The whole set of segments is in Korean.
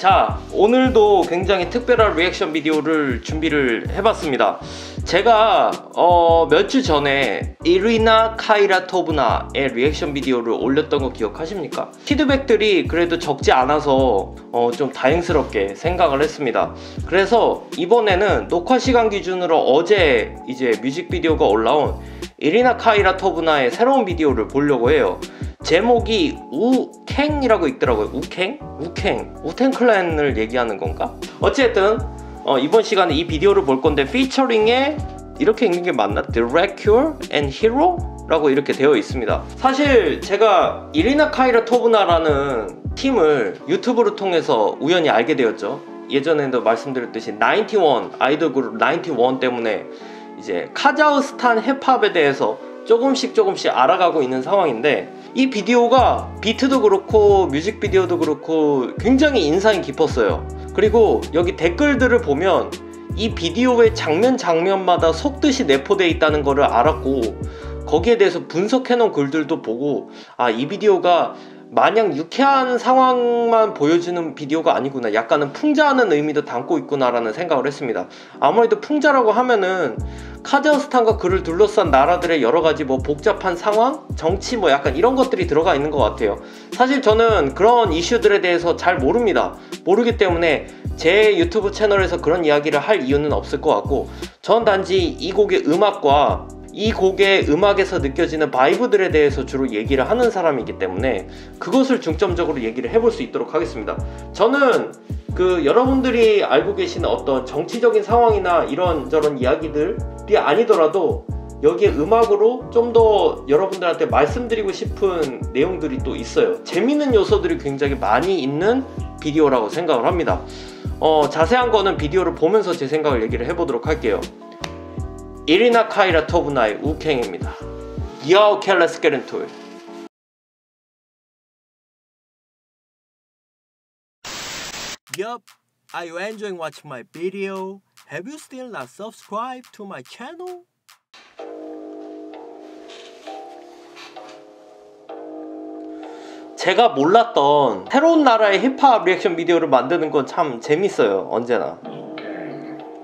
자 오늘도 굉장히 특별한 리액션 비디오를 준비를 해봤습니다 제가 어, 몇 주 전에 이리나 카이라토브나의 리액션 비디오를 올렸던 거 기억하십니까? 피드백들이 그래도 적지 않아서 어, 좀 다행스럽게 생각을 했습니다 그래서 이번에는 녹화 시간 기준으로 어제 이제 뮤직비디오가 올라온 이리나 카이라 토브나의 새로운 비디오를 보려고 해요 제목이 우캥이라고 있더라고요. 우캥? 우캥. 우텐 클랜을 얘기하는 건가? 어쨌든 어, 이번 시간에 이 비디오를 볼 건데 피처링에 이렇게 읽는 게 맞나? Dracula and Hero? 라고 이렇게 되어 있습니다. 사실 제가 이리나 카이라 토브나라는 팀을 유튜브를 통해서 우연히 알게 되었죠. 예전에도 말씀드렸듯이 91 아이돌 그룹 91 때문에 이제 카자흐스탄 힙합에 대해서 조금씩 조금씩 알아가고 있는 상황인데 이 비디오가 비트도 그렇고 뮤직비디오도 그렇고 굉장히 인상이 깊었어요. 그리고 여기 댓글들을 보면 이 비디오의 장면 장면마다 속뜻이 내포되어 있다는 것을 알았고 거기에 대해서 분석해 놓은 글들도 보고 아 이 비디오가 마냥 유쾌한 상황만 보여주는 비디오가 아니구나. 약간은 풍자하는 의미도 담고 있구나라는 생각을 했습니다. 아무래도 풍자라고 하면은 카자흐스탄과 그를 둘러싼 나라들의 여러 가지 뭐 복잡한 상황, 정치 뭐 약간 이런 것들이 들어가 있는 것 같아요. 사실 저는 그런 이슈들에 대해서 잘 모릅니다. 모르기 때문에 제 유튜브 채널에서 그런 이야기를 할 이유는 없을 것 같고, 전 단지 이 곡의 음악과 이 곡의 음악에서 느껴지는 바이브들에 대해서 주로 얘기를 하는 사람이기 때문에 그것을 중점적으로 얘기를 해볼 수 있도록 하겠습니다. 저는 그 여러분들이 알고 계시는 어떤 정치적인 상황이나 이런저런 이야기들이 아니더라도 여기에 음악으로 좀 더 여러분들한테 말씀드리고 싶은 내용들이 또 있어요. 재밌는 요소들이 굉장히 많이 있는 비디오라고 생각을 합니다. 어, 자세한 거는 비디오를 보면서 제 생각을 얘기를 해보도록 할게요. 이리나 카이라 토브나의 우캥입니다. Get into it. Yup, are you enjoying watching my video? Have you still not subscribed to my channel? 제가 몰랐던 새로운 나라의 힙합 리액션 비디오를 만드는 건 참 재밌어요 언제나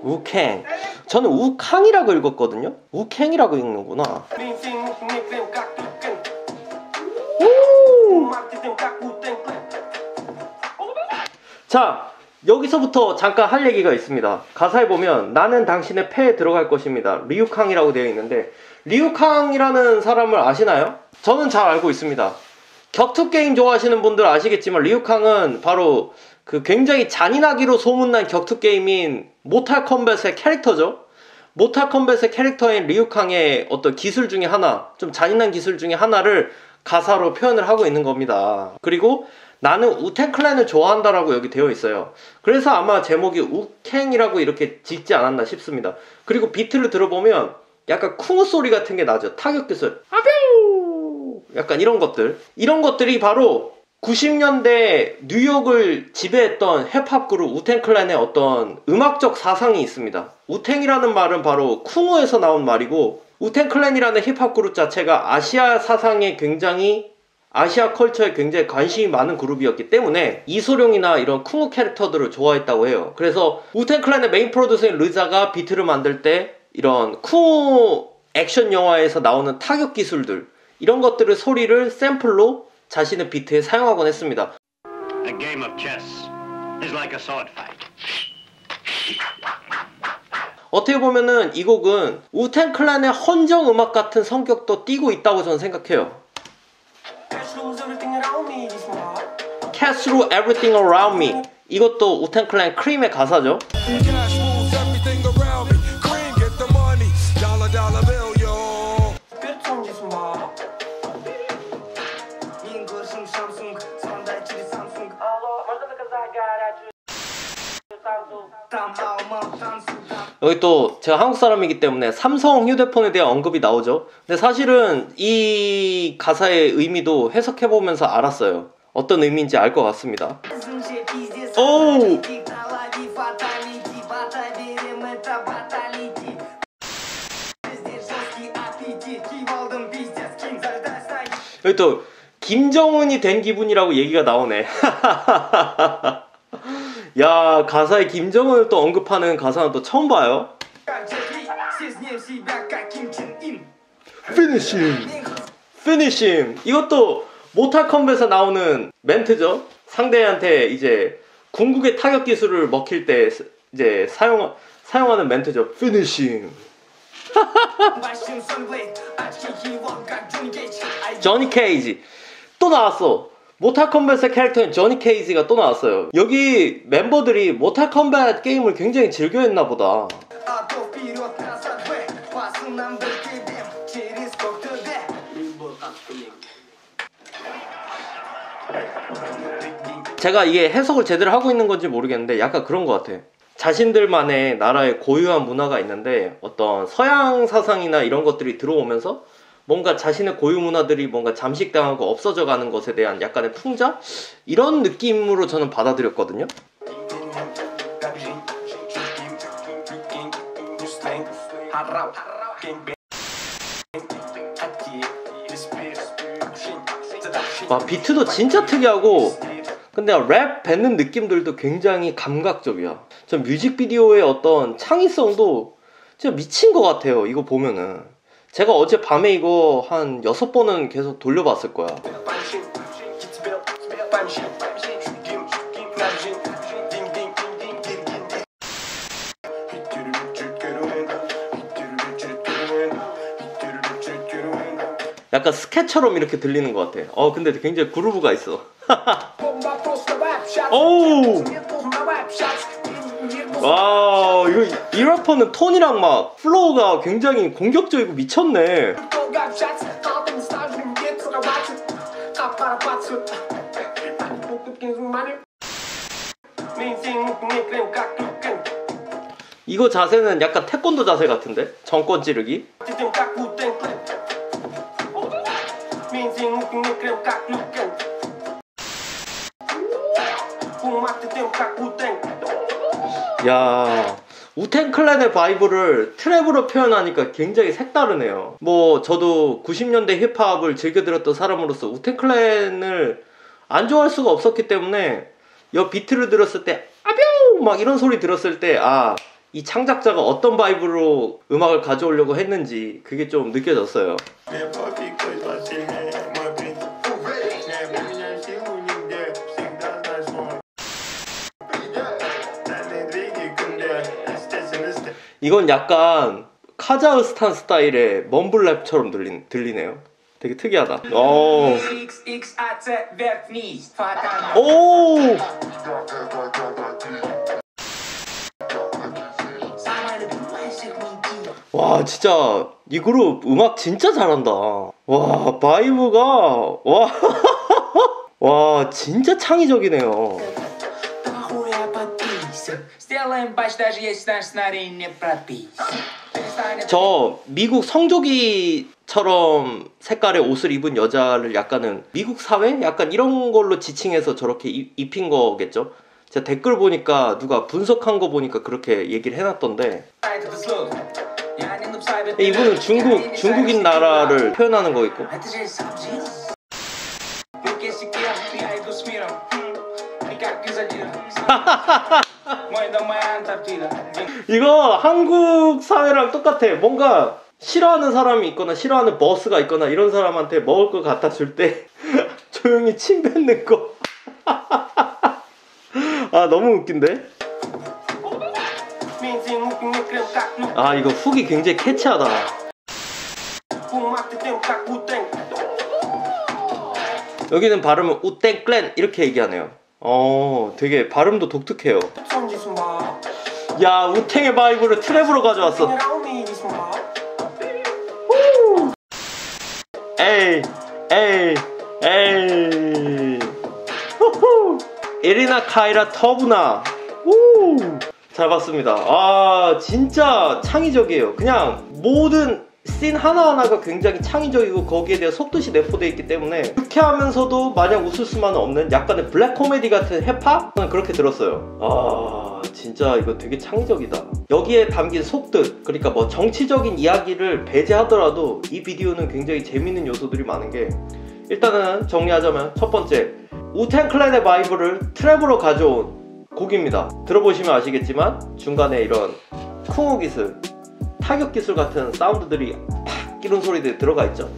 우캥 저는 우캉이라고 읽었거든요. 우캥이라고 읽는구나. 자 여기서부터 잠깐 할 얘기가 있습니다. 가사에 보면 나는 당신의 폐에 들어갈 것입니다. 리우캉이라고 되어 있는데 리우캉이라는 사람을 아시나요? 저는 잘 알고 있습니다 격투 게임 좋아하시는 분들 아시겠지만 리우캉은 바로 그 굉장히 잔인하기로 소문난 격투 게임인 Mortal Kombat의 캐릭터죠. Mortal Kombat의 캐릭터인 리우캉의 어떤 기술 중에 하나, 좀 잔인한 기술 중에 하나를 가사로 표현을 하고 있는 겁니다. 그리고 나는 우텐 클랜을 좋아한다라고 여기 되어 있어요. 그래서 아마 제목이 우캥이라고 이렇게 짓지 않았나 싶습니다. 그리고 비트를 들어보면 약간 쿵우 소리 같은 게 나죠. 타격 기술. 아뷰! 약간 이런 것들. 이런 것들이 바로 90년대 뉴욕을 지배했던 힙합 그룹 우텐 클랜의 어떤 음악적 사상이 있습니다. 우텐이라는 말은 바로 쿵우에서 나온 말이고 우텐 클랜이라는 힙합 그룹 자체가 아시아 사상에 굉장히 아시아 컬처에 굉장히 관심이 많은 그룹이었기 때문에 이소룡이나 이런 쿵후 캐릭터들을 좋아했다고 해요. 그래서 Wu-Tang Clan의 메인 프로듀서인 RZA가 비트를 만들 때 이런 쿵후 액션 영화에서 나오는 타격 기술들 이런 것들을 소리를 샘플로 자신의 비트에 사용하곤 했습니다. A game of chess is like a sword fight. 어떻게 보면은 이 곡은 Wu-Tang Clan의 헌정 음악 같은 성격도 띠고 있다고 저는 생각해요. Catch through everything around me. 이것도 우텐 클란 크림의 가사죠. 여기 또 제가 한국 사람이기 때문에 삼성 휴대폰에 대한 언급이 나오죠. 근데 사실은 이 가사의 의미도 해석해 보면서 알았어요. 어떤 의미인지 알 것 같습니다. 오우. 여기 또 김정은이 된 기분이라고 얘기가 나오네. 야 가사에 김정은을 또 언급하는 가사는 또 처음 봐요. 피니싱, 피니싱. 이것도 Mortal Kombat에 나오는 멘트죠. 상대한테 이제 궁극의 타격 기술을 먹힐 때 이제 사용 사용하는 멘트죠. Finish him. 조니 케이지 또 나왔어. Mortal Kombat의 캐릭터인 조니 케이지가 또 나왔어요. 여기 멤버들이 Mortal Kombat 게임을 굉장히 즐겨했나 보다. 제가 이게 해석을 제대로 하고 있는 건지 모르겠는데 약간 그런 것 같아. 자신들만의 나라의 고유한 문화가 있는데 어떤 서양 사상이나 이런 것들이 들어오면서 뭔가 자신의 고유 문화들이 뭔가 잠식당하고 없어져 가는 것에 대한 약간의 풍자? 이런 느낌으로 저는 받아들였거든요. 와, 비트도 진짜 특이하고 근데 랩 뱉는 느낌들도 굉장히 감각적이야. 전 뮤직비디오의 어떤 창의성도 진짜 미친 것 같아요. 이거 보면은. 제가 어제 밤에 이거 한 여섯 번은 계속 돌려봤을 거야. 약간 스캣처럼 이렇게 들리는 것 같아. 어, 근데 굉장히 groove가 있어. 오! 와 이거 이 래퍼는 톤이랑 막 flow가 굉장히 공격적이고 미쳤네 이거 자세는 약간 태권도 자세 같은데? 정권 찌르기? 야 Wu-Tang Clan의 vibe를 trap으로 표현하니까 굉장히 색다르네요. 뭐 저도 90년대 힙합을 즐겨 들었던 사람으로서 Wu-Tang Clan을 안 좋아할 수가 없었기 때문에 이 비트를 들었을 때 아뿅 막 이런 소리 들었을 때 아 이 창작자가 어떤 vibe로 음악을 가져오려고 했는지 그게 좀 느껴졌어요. 이건 약간 카자흐스탄 스타일의 mumble rap처럼 들리, 들리네요. 되게 특이하다. 오. 오. 와 진짜 이 그룹 음악 진짜 잘한다. 와 vibe가 와. 와 진짜 창의적이네요. Сделаем патч, даже если наш сценарий не прописан. 저 미국 성조기처럼 색깔의 옷을 입은 여자를 약간은 미국 사회? 약간 이런 걸로 지칭해서 저렇게 입, 입힌 거겠죠? 제가 댓글 보니까 누가 분석한 거 보니까 그렇게 얘기를 해놨던데 이분은 중국, 중국인 나라를 표현하는 거 있고 이거 한국 사회랑 똑같아. 뭔가 싫어하는 사람이 있거나 싫어하는 보스가 있거나 이런 사람한테 먹을 거 갖다 줄 때 조용히 침 뱉는 거. 아 너무 웃긴데? 아 이거 hook이 굉장히 catchy하다. 여기는 발음은 Wu-Tang Clan 이렇게 얘기하네요. 어, 되게 발음도 독특해요. 야, Wu-Tang의 vibe를 trap으로 가져왔어. 에이, 에이, 에이. 후후. 이리나 카이라토브나. 우. 잘 봤습니다. 아, 진짜 창의적이에요. 그냥 모든 씬 하나하나가 굉장히 창의적이고 거기에 대한 속뜻이 내포되어 있기 때문에 유쾌하면서도 마냥 웃을 수만은 없는 약간의 블랙 코미디 같은 힙합? 저는 그렇게 들었어요. 아, 진짜 이거 되게 창의적이다. 여기에 담긴 속뜻, 그러니까 뭐 정치적인 이야기를 배제하더라도 이 비디오는 굉장히 재밌는 요소들이 많은 게 일단은 정리하자면 첫 번째, Wu-Tang Clan의 vibe를 trap으로 가져온 곡입니다. 들어보시면 아시겠지만 중간에 이런 쿵후 기술, 타격 기술 같은 사운드들이 팍 이런 소리들이 들어가 있죠.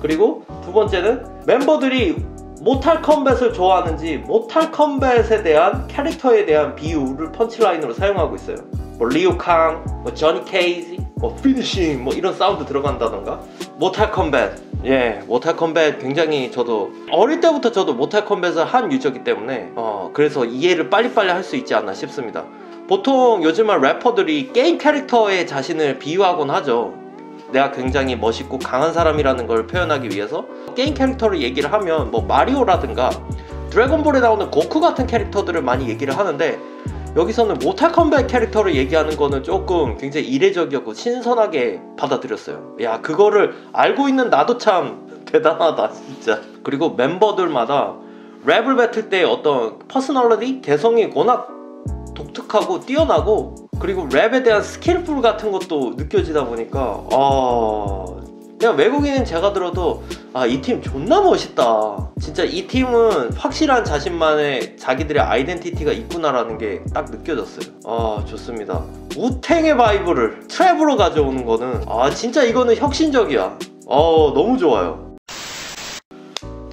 그리고 두 번째는 멤버들이 Mortal Kombat을 좋아하는지 Mortal Kombat에 대한 캐릭터에 대한 비유를 punchline으로 사용하고 있어요. 뭐 Liu Kang, 뭐 Johnny Cage, 뭐 finishing 뭐 이런 사운드 들어간다던가 Mortal Kombat 예 Mortal Kombat 굉장히 저도 어릴 때부터 저도 Mortal Kombat을 한 유저이기 때문에 어 그래서 이해를 빨리빨리 할 수 있지 않나 싶습니다 보통 요즘은 래퍼들이 게임 캐릭터에 자신을 비유하곤 하죠 내가 굉장히 멋있고 강한 사람이라는 걸 표현하기 위해서 게임 캐릭터를 얘기를 하면 뭐 마리오라든가 드래곤볼에 나오는 고쿠 같은 캐릭터들을 많이 얘기를 하는데 여기서는 Mortal Kombat 캐릭터를 얘기하는 거는 조금 굉장히 이례적이었고 신선하게 받아들였어요. 야, 그거를 알고 있는 나도 참 대단하다, 진짜. 그리고 멤버들마다 랩을 뱉을 때 어떤 personality, 개성이 워낙 독특하고 뛰어나고 그리고 랩에 대한 skillful 같은 것도 느껴지다 보니까 아 그냥 외국인은 제가 들어도 아 이 팀 존나 멋있다. 진짜 이 팀은 확실한 자신만의 자기들의 identity가 있구나라는 게 딱 느껴졌어요. 아 좋습니다. Wu-Tang의 vibe를 trap으로 가져오는 거는 아 진짜 이거는 혁신적이야. 어 너무 좋아요